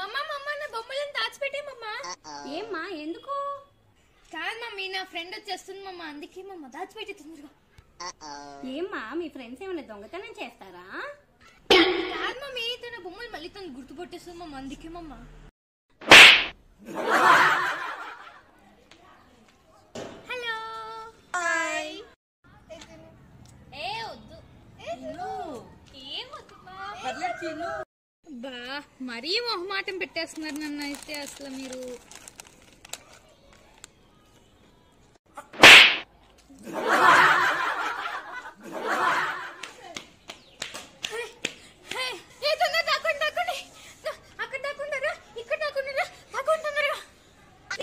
మమ్మ మమ్మ నా బొమ్మలను దాచిపెట్టే మమ్మ. ఏమ్మా ఎందుకు? కాదు మమ్మీ నా ఫ్రెండ్ వచ్చేస్తుంది మమ్మ అందుకే మమ్మ దాచిపెట్టి తొందరగా. ఏమ్మా మీ ఫ్రెండ్స్ ఏమైనా దొంగతనం చేస్తారా? కాదు మమ్మీ తన బొమ్మలు మళ్ళీ తను గుర్తుపట్టేస్తుంది మమ్మ అందుకే మమ్మ. హలో. హాయ్ ఏ వద్దు. ఏం వద్దు బా మరీ మొహమాటం పెట్టేస్తున్నారు నన్ను అయితే అసలు మీరు.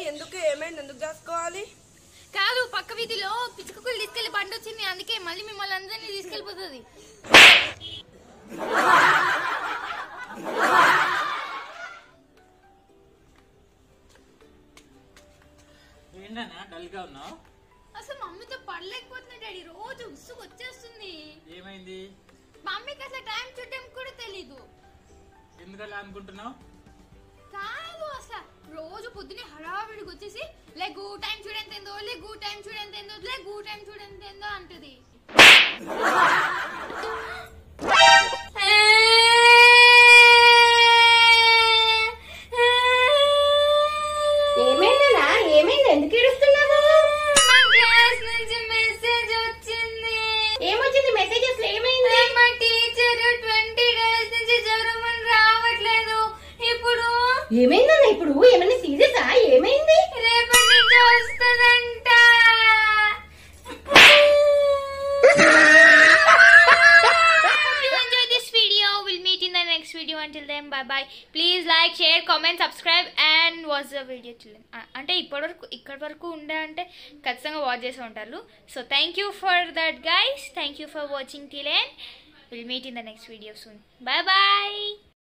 ఎందుకు ఏమైంది? ఎందుకు దాచుకోవాలి? కాదు పక్క వీధిలో పిచ్చుకలు తీసుకెళ్ళి వచ్చింది అందుకే మళ్ళీ మిమ్మల్ని అందరినీ తీసుకెళ్ళిపోతుంది ఏంటన్నా డల్గా ఉన్నావు? అసలు మమ్మీతో పడలేకపోతున్నా డాడీ రోజు ఉసుగు వచ్చేస్తుంది. ఏమైంది? మమ్మీకి అసలు టైం చూడడం కూడా తెలీదు. ఎందుకలా అనుకుంటున్నావు? కాదు అసలు రోజు పొద్దునే హడావిడికి వచ్చేసి లెగు టైం చూడెంతేందో లెగు టైం చూడెంతేందో లెగు టైం చూడెంతేందో అంటది. ఎందుకు ఏడుస్తున్నావు క్లాస్ నుంచి మెసేజ్ వచ్చింది. ఏమొచ్చింది? మెసేజెస్ ఏమైంది? మా టీచర్ ట్వంటీ డేస్ నుంచి జ్వరం అని రావట్లేదు. ఇప్పుడు? ఏమైందన్నా ఇప్పుడు? ఏమైనా సీరియసా ఏమైంది? Video bye bye please like share comment subscribe and watch the video the అంటే ఇప్పటివరకు ఇక్కడి వరకు ఉండే అంటే ఖచ్చితంగా వాచ్ చేసి ఉంటారు. So thank you for that guys thank you for watching till and will meet in the next video soon bye bye